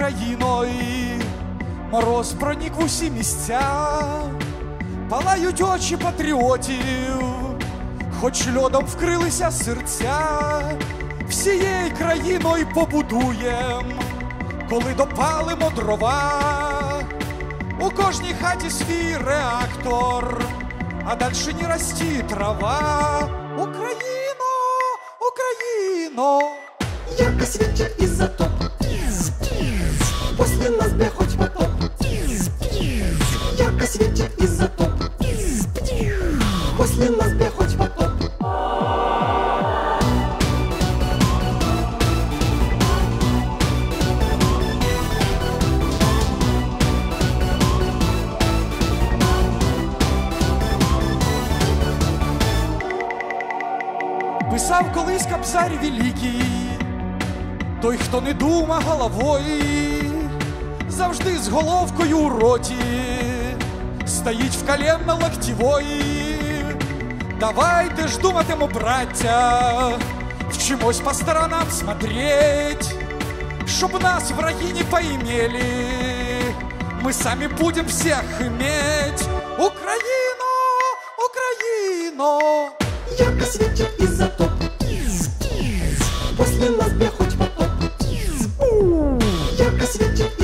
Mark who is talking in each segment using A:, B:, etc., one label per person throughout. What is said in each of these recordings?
A: країною, мороз пронік в усі місця, палають очі патріотів, хоч льодом вкрилися серця, всією країною побудуєм, коли допалимо дрова, у кожній хаті свій реактор, а дальше не расти трава. Україно, Україно.
B: Ярко светит изотоп После светит изотоп После нас бы хоть потоп
A: Писав колись кобзар великий, той, хто не дума головою, завжди з головкою у роті, стоїть в коленно локтєвої. Давайте ж думатимо, браття, вчимось по сторонам смотреть, щоб нас враги не поимели. Мы сами будем всех иметь. Украина, Украина.
B: Ярко светит изотоп После нас бы хоть потоп Ярко светит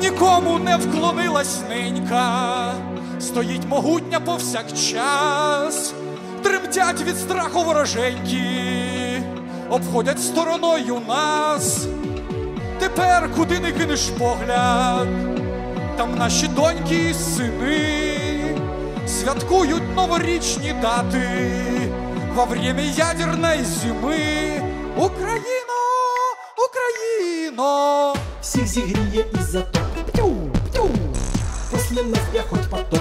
A: Нікому не вклонилась ненька, стоїть могутня повсякчас, тремтять від страху вороженьки, обходять стороною нас. Тепер куди не кинеш погляд, там наші доньки і сини святкують новорічні дати во время ядерної зими. Україно, і
B: Всех Птю-птю, После нас я хоть потоп.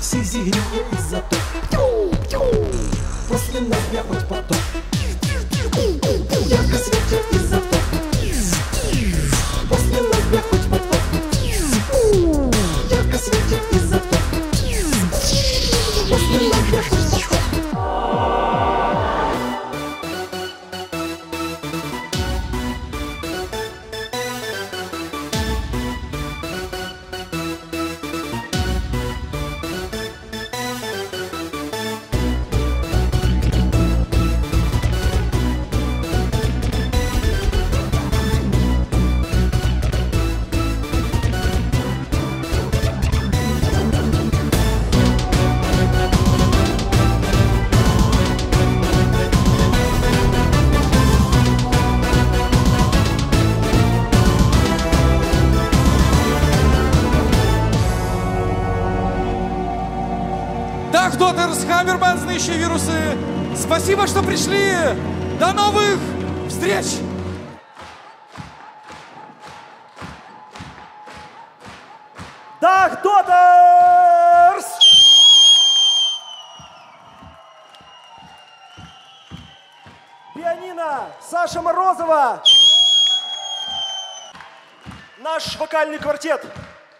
B: Всіх зігріє і После
A: Так, Дотерс, Хаммерман знищує вируси. Спасибо, что пришли. До новых встреч!
C: Дах Дотерс! Пианино Саша Морозова. Наш вокальный квартет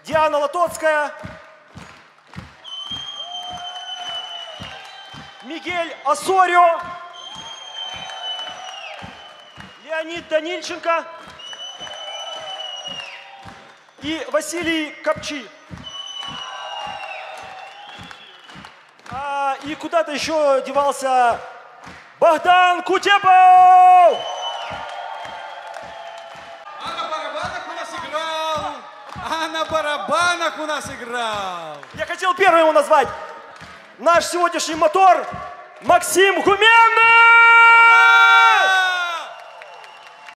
C: Диана Латоцкая. Мигель Осорио. Леонид Данильченко. И Василий Копчи. А, и куда-то еще девался Богдан Кутепов!
A: А на барабанах у нас играл. А на барабанах у нас играл.
C: Я хотел первым его назвать. Наш сегодняшний мотор Максим Гуменный!